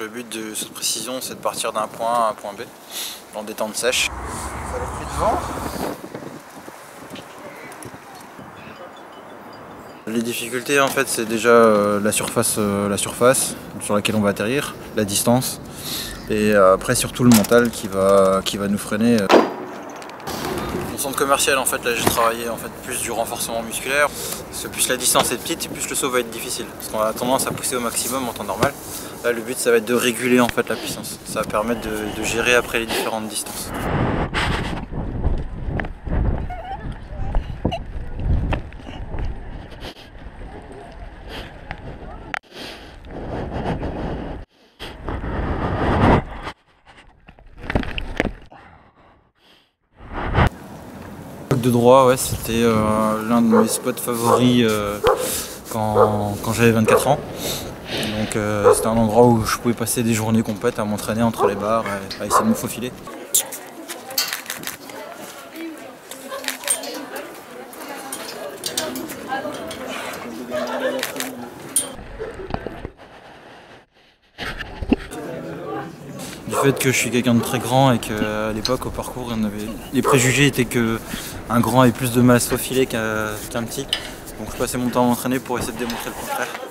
le but de cette précision, c'est de partir d'un point A à un point B, en détente sèche. Les difficultés en fait c'est déjà euh, la, surface, euh, la surface sur laquelle on va atterrir, la distance et euh, après surtout le mental qui va, qui va nous freiner. Centre commercial en fait là j'ai travaillé en fait plus du renforcement musculaire. Plus la distance est petite, plus le saut va être difficile. Parce qu'on a tendance à pousser au maximum en temps normal. Là le but ça va être de réguler en fait la puissance. Ça va permettre de gérer après les différentes distances. De droit, ouais, c'était euh, l'un de mes spots favoris euh, quand, j'avais 24 ans. Donc euh, c'était un endroit où je pouvais passer des journées complètes à m'entraîner entre les bars, à essayer de me faufiler. Du fait que je suis quelqu'un de très grand et qu'à l'époque au parcours les préjugés étaient que un grand ait plus de masse au filet qu'un petit. Donc je passais mon temps à m'entraîner pour essayer de démontrer le contraire.